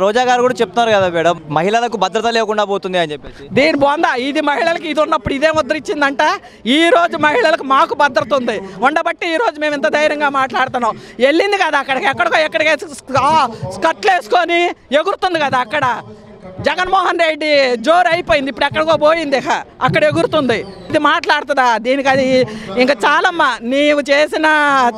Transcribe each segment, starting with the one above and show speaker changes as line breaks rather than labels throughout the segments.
రోజా గారు కూడా చెప్తున్నారు కదా మేడం మహిళలకు భద్రత లేకుండా పోతుంది అని చెప్పేసి.
దీని బాగుందా ఇది మహిళలకు ఇది ఉన్నప్పుడు ఇదే ముద్ర ఇచ్చిందంట? ఈ రోజు మహిళలకు మాకు భద్రత ఉంది. ఉండబట్టి ఈ రోజు మేము ఇంత ధైర్యంగా మాట్లాడుతున్నాం. వెళ్ళింది కదా అక్కడికి ఎక్కడికో ఎక్కడికి స్కట్లు వేసుకొని ఎగురుతుంది కదా అక్కడ. జగన్మోహన్ రెడ్డి జోరు అయిపోయింది ఇప్పుడు ఎక్కడికో పోయింది అక్కడ ఎగురుతుంది. ఇది మాట్లాడుతుందా? దీనికి అది ఇంకా చాలమ్మా. నీవు చేసిన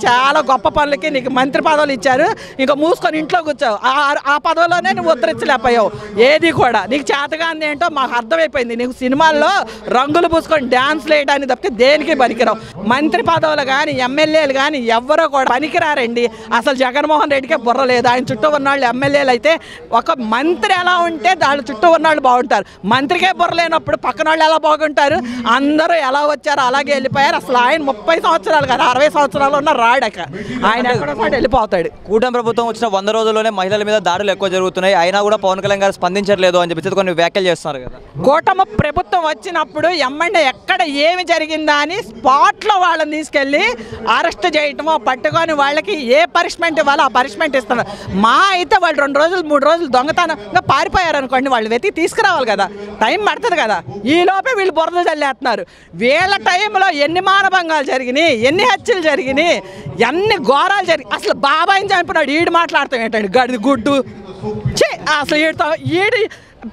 చాలా గొప్ప పనులకి నీకు మంత్రి పదవులు ఇచ్చారు. ఇంకా మూసుకొని ఇంట్లో కూర్చోవు ఆ- ఆ పదవిలోనే నువ్వు ఉత్తరించలేకపోయావు ఏది కూడా. నీకు చేతగాంది ఏంటో మాకు అర్థమైపోయింది. నీకు సినిమాల్లో రంగులు పూసుకొని డ్యాన్స్ వేయడానికి తప్పితే దేనికి పనికిరావు? మంత్రి పదవులు కానీ ఎమ్మెల్యేలు కానీ ఎవ్వరూ కూడా పనికిరారండి. అసలు జగన్మోహన్ రెడ్డికే బుర్ర లేదు. ఆయన చుట్టూ ఉన్నవాళ్ళు ఎమ్మెల్యేలు అయితే ఒక మంత్రి ఎలా ఉంటే దాని చుట్టూ ఉన్నవాళ్ళు బాగుంటారు. మంత్రికే బుర్ర లేనప్పుడు పక్కన వాళ్ళు ఎలా బాగుంటారు? అందరూ ఎలా వచ్చారో అలాగే వెళ్ళిపోయారు. అసలు ఆయన ముప్పై సంవత్సరాలు కదా అరవై సంవత్సరాలు ఉన్న రాడక ఆయన ఎక్కడో వెళ్ళిపోతాడు.
కూటమి ప్రభుత్వం వచ్చిన వంద రోజుల్లోనే మహిళల మీద దాడులు ఎక్కువ జరుగుతున్నాయి. అయినా కూడా పవన్ కళ్యాణ్ గారు స్పందించట్లేదు అని చెప్పేసి కొన్ని వ్యాఖ్యలు చేస్తున్నారు కదా.
కూటమి ప్రభుత్వం వచ్చినప్పుడు ఎమ్మంటే ఎక్కడ ఏమి జరిగిందా అని స్పాట్లో వాళ్ళని తీసుకెళ్ళి అరెస్ట్ చేయటమో పట్టుకొని వాళ్ళకి ఏ పనిష్మెంట్ ఇవ్వాలో ఆ పనిష్మెంట్ ఇస్తున్నారు. మా అయితే వాళ్ళు రెండు రోజులు మూడు రోజులు దొంగతనంగా పారిపోయారు అనుకోండి వాళ్ళు వెతికి తీసుకురావాలి కదా. టైం పడుతుంది కదా. ఈ లోపే వీళ్ళు బురద చల్లేస్తున్నారు. వీళ్ళ టైంలో ఎన్ని మానభంగాలు జరిగినాయి ఎన్ని హత్యలు జరిగినాయి ఎన్ని ఘోరాలు జరిగి అసలు బాబాయిని చంపినాడు ఈడు మాట్లాడతాం ఏంటండి గడిది గుడ్డు. చే అసలు ఈడితో ఈడు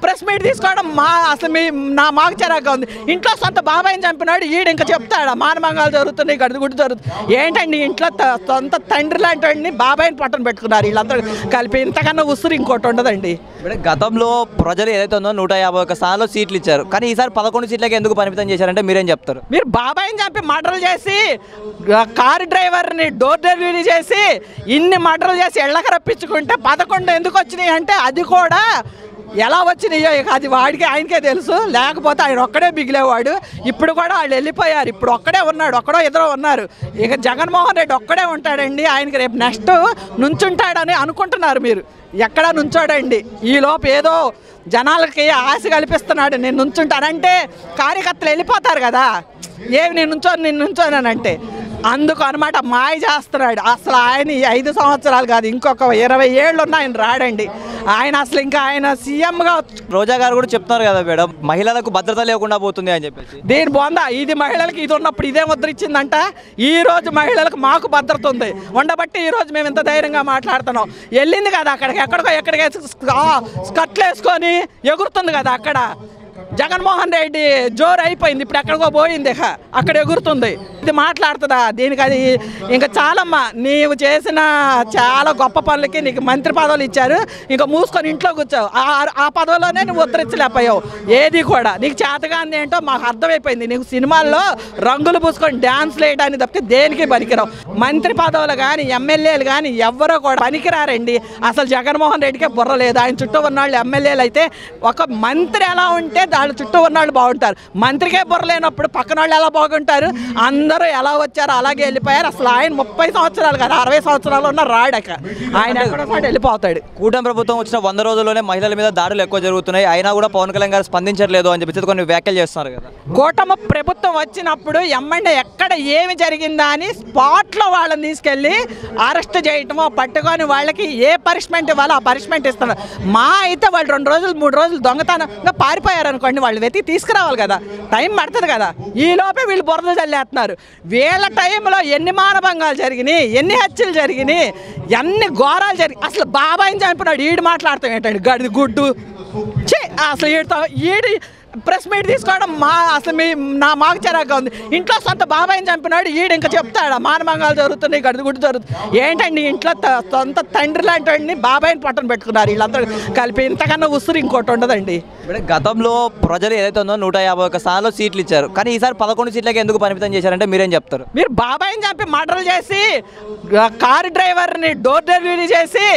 ప్రెస్ మీట్ తీసుకోవడం మా అసలు మీ నా మాకు చిరాగ్గా ఉంది. ఇంట్లో సొంత బాబాయిని చంపినాడు ఈడు ఇంకా చెప్తాడా? మానమంగాలు జరుగుతున్నాయి గడిది గుడ్డు జరుగుతుంది. ఏంటండి ఇంట్లో సొంత తండ్రి లాంటి వాడిని బాబాయిని పట్టణ పెట్టుకున్నారు వీళ్ళందరూ కలిపి. ఇంతకన్నా ఉసురు ఇంకోటి ఉండదండి.
గతంలో ప్రజలు ఏదైతే ఉందో నూట యాభై ఒక్క స్థానాల్లో సీట్లు ఇచ్చారు. కానీ ఈసారి పదకొండు సీట్లకి ఎందుకు పరిమితం చేశారంటే మీరేం చెప్తారు?
మీరు బాబాయిని చంపి మర్డర్లు చేసి కారు డ్రైవర్ని డోర్ డెలివరీ చేసి ఇన్ని మర్డర్లు చేసి ఎళ్ళకి రప్పించుకుంటే పదకొండు ఎందుకు వచ్చినాయి అంటే అది కూడా ఎలా వచ్చినాయో ఇక అది వాడికి ఆయనకే తెలుసు. లేకపోతే ఆయన ఒక్కడే మిగిలేవాడు. ఇప్పుడు కూడా వాళ్ళు వెళ్ళిపోయారు. ఇప్పుడు ఒక్కడే ఉన్నాడు ఒక్కడో ఇద్దరు ఉన్నారు. ఇక జగన్మోహన్ రెడ్డి ఒక్కడే ఉంటాడండి. ఆయనకి రేపు నెక్స్ట్ నుంచుంటాడని అనుకుంటున్నారు మీరు. ఎక్కడ నుంచోడండి? ఈ లోపు ఏదో జనాలకి ఆశ కల్పిస్తున్నాడు నేను నుంచుంటానంటే కార్యకర్తలు వెళ్ళిపోతారు కదా. ఏమి నేను నుంచోను నేను నుంచోనంటే. అందుకు అనమాట మాయ చేస్తున్నాడు. అసలు ఆయన ఈ ఐదు సంవత్సరాలు కాదు ఇంకొక ఇరవై ఏళ్ళు ఉన్న ఆయన రాడండి. ఆయన అసలు ఇంకా ఆయన సీఎంగా
రోజా గారు కూడా చెప్తున్నారు కదా మేడం మహిళలకు భద్రత లేకుండా పోతుంది అని చెప్పేసి.
దీని బొంద ఇది మహిళలకు ఇది ఉన్నప్పుడు ఇదే ముద్ర ఇచ్చిందంట? ఈ రోజు మహిళలకు మాకు భద్రత ఉంది. ఉండబట్టి ఈ రోజు మేము ఇంత ధైర్యంగా మాట్లాడుతున్నాం. వెళ్ళింది కదా అక్కడికి ఎక్కడికో ఎక్కడికి స్కట్లు వేసుకొని ఎగురుతుంది కదా అక్కడ. జగన్మోహన్ రెడ్డి జోరు అయిపోయింది. ఇప్పుడు ఎక్కడికో పోయింది ఇక. అక్కడ ఎగురుతుంది. ఇది మాట్లాడుతుందా? దీనికి అది ఇంకా చాలమ్మా. నీవు చేసిన చాలా గొప్ప పనులకి నీకు మంత్రి పదవులు ఇచ్చారు. ఇంకా మూసుకొని ఇంట్లో కూర్చోవు ఆ- పదవిలోనే నువ్వు ఉత్తరించలేకపోయావు. ఏది కూడా. నీకు చేతగాంది ఏంటో మాకు అర్థమైపోయింది. నీకు సినిమాల్లో రంగులు పూసుకొని డ్యాన్స్ వేయడానికి తప్పితే దేనికి పనికిరావు? మంత్రి పదవులు కానీ ఎమ్మెల్యేలు కానీ ఎవ్వరూ కూడా పనికిరారండి. అసలు జగన్మోహన్ రెడ్డికే బుర్ర లేదు. ఆయన చుట్టూ ఉన్నవాళ్ళు ఎమ్మెల్యేలు అయితే ఒక మంత్రి ఎలా ఉంటే దాని చుట్టూ ఉన్నవాళ్ళు బాగుంటారు. మంత్రికే బుర్ర లేనప్పుడు పక్కన వాళ్ళు ఎలా బాగుంటారు? అందరూ ఎలా వచ్చారో అలాగే వెళ్ళిపోయారు. అసలు ఆయన ముప్పై సంవత్సరాలు కదా అరవై సంవత్సరాలు ఉన్న రాడక ఆయన వెళ్ళిపోతాడు.
కూటమి ప్రభుత్వం వచ్చిన వంద రోజుల్లోనే మహిళల మీద దాడులు ఎక్కువ జరుగుతున్నాయి. అయినా కూడా పవన్ కళ్యాణ్ గారు స్పందించట్లేదు అని చెప్పేసి కొన్ని వ్యాఖ్యలు చేస్తున్నారు కదా.
కూటమి ప్రభుత్వం వచ్చినప్పుడు ఎమ్మంటే ఎక్కడ ఏమి జరిగిందా అని స్పాట్లో వాళ్ళని తీసుకెళ్ళి అరెస్ట్ చేయటమో పట్టుకొని వాళ్ళకి ఏ పనిష్మెంట్ ఇవ్వాలో ఆ పనిష్మెంట్ ఇస్తున్నారు. మా అయితే వాళ్ళు రెండు రోజులు మూడు రోజులు దొంగతనంగా పారిపోయారు అనుకోండి వాళ్ళు వెతికి తీసుకురావాలి కదా. టైం పడుతుంది కదా. ఈ లోపే వీళ్ళు బురద చల్లేస్తున్నారు. వీళ్ళ టైంలో ఎన్ని మానభంగాలు జరిగినాయి ఎన్ని హత్యలు జరిగినాయి ఎన్ని ఘోరాలు జరిగి అసలు బాబాయిని చంపినాడు ఈడు మాట్లాడతాం ఏంటండి? గడి గుడ్డు. చే అసలు ఈడితో ఈడు ప్రెస్ మీట్ తీసుకోవడం మా అసలు మీ నా మాకు చిరాగ్గా ఉంది. ఇంట్లో సొంత బాబాయిని చంపినాడు ఈడు ఇంకా చెప్తాడా? మానమంగాలు జరుగుతున్నాయి గడిది గుడ్డు జరుగుతుంది ఏంటండి ఇంట్లో సొంత తండ్రి లాంటి వాడిని బాబాయిని పట్టణ పెట్టుకున్నారు వీళ్ళందరూ కలిపి. ఇంతకన్నా ఉసురు ఇంకోటి ఉండదండి.
గతంలో ప్రజలు ఏదైతే ఉందో నూట యాభై ఒక్క స్థానాల్లో సీట్లు ఇచ్చారు. కానీ ఈసారి పదకొండు సీట్లకి ఎందుకు పరిమితం చేశారంటే మీరేం చెప్తారు?
మీరు బాబాయిని చంపి మర్డర్లు చేసి కారు డ్రైవర్ని డోర్ డెలివరీ చేసి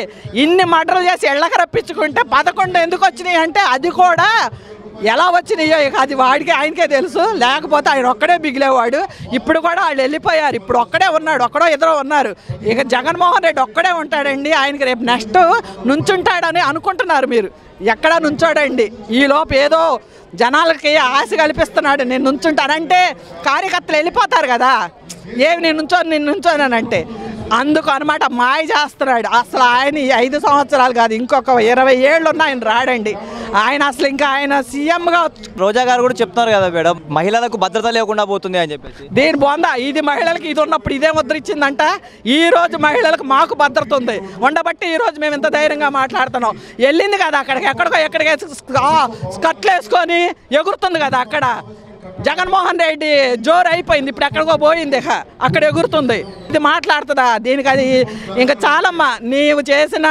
ఇన్ని మర్డర్లు చేసి ఎళ్ళకి రప్పించుకుంటే పదకొండు ఎందుకు వచ్చినాయి అంటే అది కూడా ఎలా వచ్చినాయో అది వాడికి ఆయనకే తెలుసు. లేకపోతే ఆయన ఒక్కడే మిగిలేవాడు. ఇప్పుడు కూడా వాళ్ళు వెళ్ళిపోయారు. ఇప్పుడు ఒక్కడే ఉన్నాడు ఒక్కడో ఇద్దరు ఉన్నారు. ఇక జగన్మోహన్ రెడ్డి ఒక్కడే ఉంటాడండి. ఆయనకి రేపు నెక్స్ట్ నుంచుంటాడని అనుకుంటున్నారు మీరు. ఎక్కడ నుంచోడండి? ఈ ఏదో జనాలకి ఆశ కల్పిస్తున్నాడు నేను నుంచుంటానంటే కార్యకర్తలు వెళ్ళిపోతారు కదా. ఏమి నేను నుంచో నేను నుంచోనంటే అందుకు అనమాట మాయ చేస్తున్నాడు. అసలు ఆయన ఈ ఐదు సంవత్సరాలు కాదు ఇంకొక ఇరవై ఏళ్ళు ఉన్న ఆయన రాడండి. ఆయన అసలు ఇంకా ఆయన సీఎంగా
రోజా గారు కూడా చెప్తున్నారు కదా మేడం మహిళలకు భద్రత లేకుండా పోతుంది అని చెప్పేసి.
దీని బొంద ఇది మహిళలకు ఇది ఉన్నప్పుడు ఇదే ముద్ర ఇచ్చిందంట. ఈ రోజు మహిళలకు మాకు భద్రత ఉంది. ఉండబట్టి ఈ రోజు మేము ఇంత ధైర్యంగా మాట్లాడుతున్నాం. వెళ్ళింది కదా అక్కడికి ఎక్కడికో ఎక్కడికి స్కట్లు వేసుకొని ఎగురుతుంది కదా అక్కడ. జగన్మోహన్ రెడ్డి జోరు అయిపోయింది. ఇప్పుడు ఎక్కడికో పోయింది ఇక. అక్కడ ఎగురుతుంది. ఇది మాట్లాడుతుందా? దీనికి అది ఇంకా చాలమ్మా. నీవు చేసిన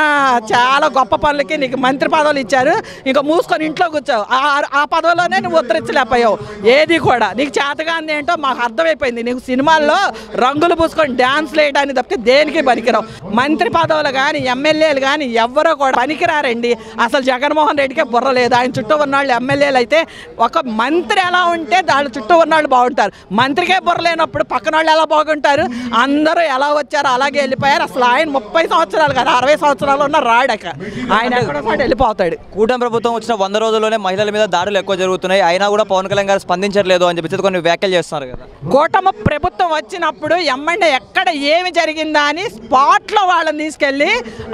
చాలా గొప్ప పనులకి నీకు మంత్రి పదవులు ఇచ్చారు. ఇంకా మూసుకొని ఇంట్లో కూర్చోవు ఆ- ఆ పదవిలోనే నువ్వు ఉత్తరించలేకపోయావు ఏది కూడా. నీకు చేతగాంది ఏంటో మాకు అర్థమైపోయింది. నీకు సినిమాల్లో రంగులు పూసుకొని డ్యాన్స్ వేయడానికి తప్పితే దేనికి పనికిరావు? మంత్రి పదవులు కానీ ఎమ్మెల్యేలు కానీ ఎవ్వరూ కూడా పనికిరారండి. అసలు జగన్మోహన్ రెడ్డికే బుర్ర లేదు. ఆయన చుట్టూ ఉన్న వాళ్ళు ఎమ్మెల్యేలు అయితే ఒక మంత్రి ఎలా ఉంటే వాళ్ళ చుట్టూ ఉన్న వాళ్ళు బాగుంటారు. మంత్రికే బుర్ర లేనప్పుడు పక్కన వాళ్ళు ఎలా బాగుంటారు? అందరూ ఎలా వచ్చారో అలాగే వెళ్ళిపోయారు. అసలు ఆయన ముప్పై సంవత్సరాలు కదా అరవై సంవత్సరాలు ఉన్న రాడక. ఆయన వెళ్ళిపోతాడు.
కూటమి ప్రభుత్వం వచ్చిన వంద రోజుల్లోనే మహిళల మీద దాడులు ఎక్కువ జరుగుతున్నాయి. అయినా కూడా పవన్ కళ్యాణ్ గారు స్పందించట్లేదు అని చెప్పేసి కొన్ని వ్యాఖ్యలు చేస్తున్నారు కదా.
కూటమి ప్రభుత్వం వచ్చినప్పుడు ఎమ్మండి ఎక్కడ ఏమి జరిగిందా అని స్పాట్లో వాళ్ళని తీసుకెళ్ళి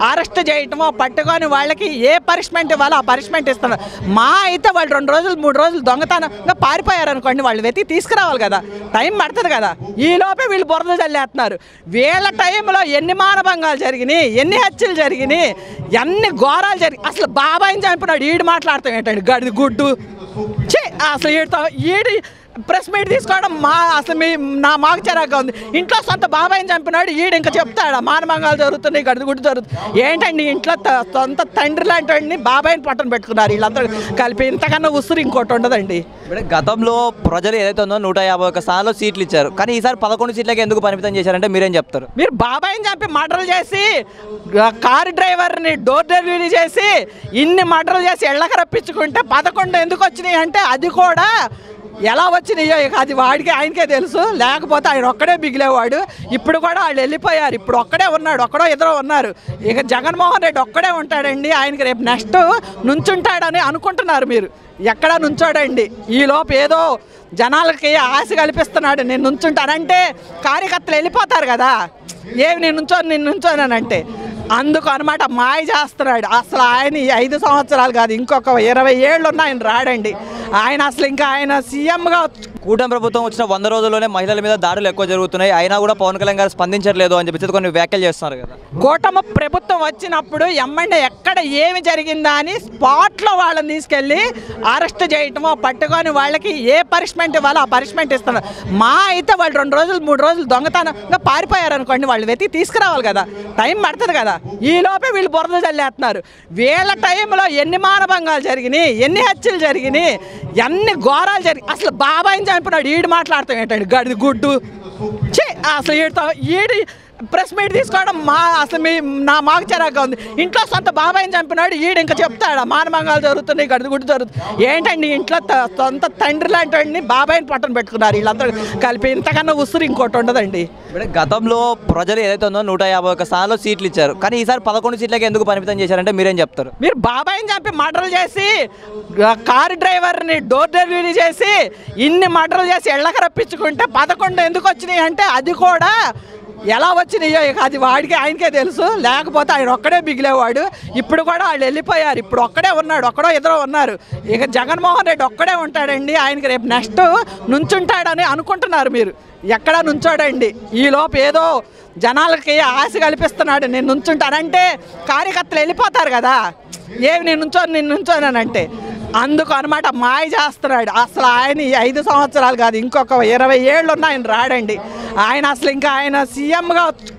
అరెస్ట్ చేయటమో పట్టుకొని వాళ్ళకి ఏ పనిష్మెంట్ ఇవ్వాలో ఆ పనిష్మెంట్ ఇస్తున్నారు. మా అయితే వాళ్ళు రెండు రోజులు మూడు రోజులు దొంగతనంగా పారిపోయారు అనుకోండి వాళ్ళు వెతికి తీసుకురావాలి కదా. టైం పడుతుంది కదా. ఈలోపే వీళ్ళు బురద చల్లేస్తున్నారు. వీళ్ళ టైంలో ఎన్ని మానభంగాలు జరిగినాయి ఎన్ని హత్యలు జరిగినాయి ఎన్ని ఘోరాలు జరిగి అసలు బాబాయిని చంపినాడు ఈడు మాట్లాడతాం ఏంటండి గడి గుడ్డు. చే అసలు ఈడితో ఈడు ప్రెస్ మీట్ తీసుకోవడం మా అసలు మీ నా మాకు చిరాగ్గా ఉంది. ఇంట్లో సొంత బాబాయిని చంపినాడు ఈడు ఇంకా చెప్తాడా? మానమంగాలు జరుగుతున్నాయి గడిది గుడ్డు జరుగుతుంది ఏంటండి ఇంట్లో సొంత తండ్రి లాంటి వాడిని బాబాయిని పట్టణ పెట్టుకున్నారు వీళ్ళందరూ కలిపి ఇంతకన్నా ఉసురు ఇంకోటి ఉండదండి.
గతంలో ప్రజలు ఏదైతే ఉందో నూట యాభై ఒక్క స్థానాల్లో సీట్లు ఇచ్చారు. కానీ ఈసారి పదకొండు సీట్లకి ఎందుకు పరిమితం చేశారంటే మీరేం చెప్తారు?
మీరు బాబాయిని చంపి మర్డర్లు చేసి కారు డ్రైవర్ని డోర్ డెలివరీ చేసి ఇన్ని మర్డర్లు చేసి ఎళ్ళక రప్పించుకుంటే పదకొండు ఎందుకు వచ్చినాయి అంటే అది కూడా ఎలా వచ్చినాయో ఇక అది వాడికి ఆయనకే తెలుసు. లేకపోతే ఆయన ఒక్కడే మిగిలేవాడు. ఇప్పుడు కూడా వాళ్ళు వెళ్ళిపోయారు. ఇప్పుడు ఒక్కడే ఉన్నాడు. ఒక్కడో ఇద్దరు ఉన్నారు. ఇక జగన్మోహన్ రెడ్డి ఒక్కడే ఉంటాడండి. ఆయనకి రేపు నెక్స్ట్ నుంచుంటాడని అనుకుంటున్నారు మీరు. ఎక్కడా నుంచోడండి? ఈ ఏదో జనాలకి ఆశ కల్పిస్తున్నాడు. నేను నుంచుంటానంటే కార్యకర్తలు వెళ్ళిపోతారు కదా. ఏమి నేను నుంచో నేను నుంచోనంటే అందుకు అనమాట మాయ చేస్తున్నాడు. అసలు ఆయన ఈ ఐదు సంవత్సరాలు కాదు ఇంకొక ఇరవై ఏళ్ళు ఉన్న ఆయన రాడండి. ఆయన అసలు ఇంకా ఆయన సీఎంగా
కూటమి ప్రభుత్వం వచ్చిన వంద రోజుల్లోనే మహిళల మీద దాడులు ఎక్కువ జరుగుతున్నాయి. అయినా కూడా పవన్ కళ్యాణ్ గారు స్పందించట్లేదు అని చెప్పి కొన్ని వ్యాఖ్యలు చేస్తున్నారు కదా.
కూటమి ప్రభుత్వం వచ్చినప్పుడు ఎమ్మండి ఎక్కడ ఏమి జరిగిందా అని స్పాట్లో వాళ్ళని తీసుకెళ్ళి అరెస్ట్ చేయటమో పట్టుకొని వాళ్ళకి ఏ పనిష్మెంట్ ఇవ్వాలో ఆ పనిష్మెంట్ ఇస్తున్నారు. మా అయితే వాళ్ళు రెండు రోజులు మూడు రోజులు దొంగతనంగా పారిపోయారు అనుకోండి వాళ్ళు వెతికి తీసుకురావాలి కదా. టైం పడుతుంది కదా. ఈ లోపే వీళ్ళు బురద చల్లేస్తున్నారు. వీళ్ళ టైంలో ఎన్ని మానభంగాలు జరిగినాయి ఎన్ని హత్యలు జరిగినాయి ఎన్ని ఘోరాలు జరిగి అసలు బాబాయిని చంపినాడు ఈడు మాట్లాడతాం ఏంటండి గడి గుడ్డు. చే అసలు ఈడితో ఈడి ప్రెస్ మీట్ తీసుకోవడం మా అసలు మీ నా మాకు చిరాగ్గా ఉంది. ఇంట్లో సొంత బాబాయిని చంపినాడు ఈడు ఇంకా చెప్తాడా? మానమంగాలు జరుగుతున్నాయి గడిది గుడ్డు జరుగుతుంది. ఏంటండి ఇంట్లో సొంత తండ్రి లాంటి వాడిని బాబాయిని పట్టణ పెట్టుకున్నారు వీళ్ళందరూ కలిపి. ఇంతకన్నా ఉసురు ఇంకోటి ఉండదండి.
గతంలో ప్రజలు ఏదైతే ఉందో నూట యాభై ఒక్క స్థానాల్లో సీట్లు ఇచ్చారు. కానీ ఈసారి పదకొండు సీట్లకి ఎందుకు పరిమితం చేశారంటే మీరేం చెప్తారు?
మీరు బాబాయిని చంపి మర్డర్లు చేసి కారు డ్రైవర్ని డోర్ డెలివరీ చేసి ఇన్ని మర్డర్లు చేసి ఎళ్ళక రప్పించుకుంటే పదకొండు ఎందుకు వచ్చినాయి అంటే అది కూడా ఎలా వచ్చినాయో ఇక అది వాడికి ఆయనకే తెలుసు. లేకపోతే ఆయన ఒక్కడే మిగిలేవాడు. ఇప్పుడు కూడా వాళ్ళు వెళ్ళిపోయారు. ఇప్పుడు ఒక్కడే ఉన్నాడు ఒక్కడో ఇద్దరు ఉన్నారు. ఇక జగన్మోహన్ రెడ్డి ఒక్కడే ఉంటాడండి. ఆయనకి రేపు నెక్స్ట్ నుంచుంటాడని అనుకుంటున్నారు మీరు. ఎక్కడ నుంచోడండి? ఈ ఏదో జనాలకి ఆశ కల్పిస్తున్నాడు నేను నుంచుంటానంటే కార్యకర్తలు వెళ్ళిపోతారు కదా. ఏమి నేను నుంచోను నేను నుంచోనంటే. అందుకు అనమాట మాయ చేస్తున్నాడు. అసలు ఆయన ఈ ఐదు సంవత్సరాలు కాదు ఇంకొక ఇరవై ఏళ్ళు ఉన్న ఆయన రాడండి. ఆయన అసలు ఇంకా ఆయన సీఎంగా